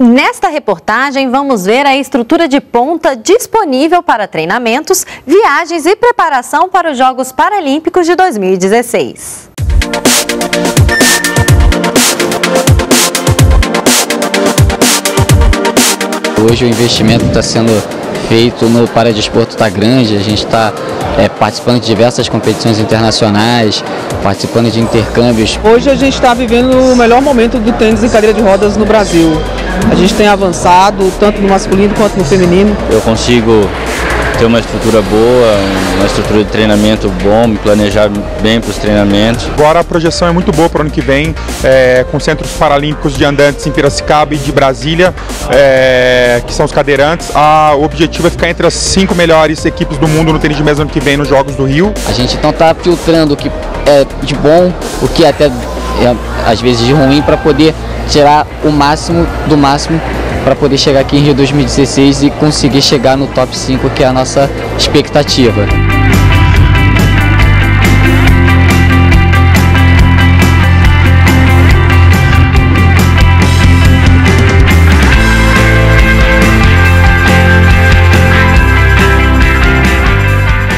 Nesta reportagem, vamos ver a estrutura de ponta disponível para treinamentos, viagens e preparação para os Jogos Paralímpicos de 2016. Hoje o investimento está sendo feito no Paradesporto está grande, a gente está é, participando de diversas competições internacionais, participando de intercâmbios. Hoje a gente está vivendo o melhor momento do tênis em cadeira de rodas no Brasil. A gente tem avançado tanto no masculino quanto no feminino. Eu consigo ter uma estrutura boa, uma estrutura de treinamento bom, me planejar bem para os treinamentos. Agora a projeção é muito boa para o ano que vem, é, com centros paralímpicos de andantes em Piracicaba e de Brasília, é, que são os cadeirantes. A, o objetivo é ficar entre as cinco melhores equipes do mundo no tênis de mesa ano que vem nos Jogos do Rio. A gente então está filtrando o que é de bom, o que é até é, às vezes de ruim, para poder tirar o máximo do máximo para poder chegar aqui em Rio 2016 e conseguir chegar no top 5, que é a nossa expectativa.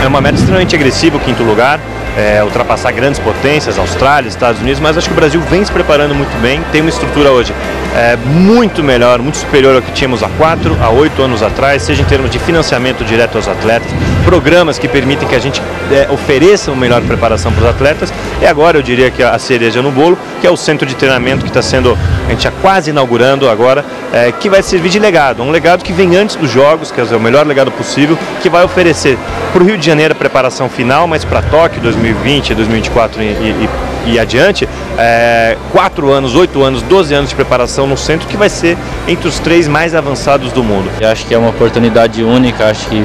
É uma meta extremamente agressiva, o quinto lugar, é, ultrapassar grandes potências, Austrália, Estados Unidos, mas acho que o Brasil vem se preparando muito bem, tem uma estrutura hoje é, muito melhor, muito superior ao que tínhamos há quatro, há oito anos atrás, seja em termos de financiamento direto aos atletas, programas que permitem que a gente é, ofereça uma melhor preparação para os atletas, e agora eu diria que a cereja no bolo, que é o centro de treinamento que está sendo, a gente já quase inaugurando agora, é, que vai servir de legado, um legado que vem antes dos Jogos, quer dizer, o melhor legado possível, que vai oferecer para o Rio de Janeiro a preparação final, mas para Tóquio 2020, 2024 e, e, e adiante, é, quatro anos, oito anos, 12 anos de preparação no centro, que vai ser entre os três mais avançados do mundo. Eu acho que é uma oportunidade única, acho que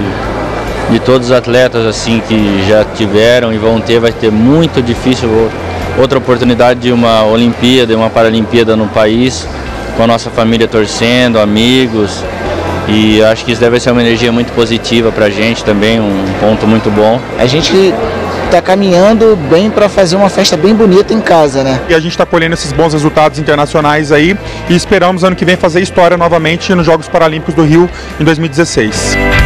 de todos os atletas assim que já tiveram e vão ter, vai ter muito difícil outra oportunidade de uma Olimpíada, uma Paralimpíada no país, com a nossa família torcendo, amigos, e acho que isso deve ser uma energia muito positiva para a gente também, um ponto muito bom. A gente está caminhando bem para fazer uma festa bem bonita em casa, né? E a gente está colhendo esses bons resultados internacionais aí e esperamos ano que vem fazer história novamente nos Jogos Paralímpicos do Rio em 2016.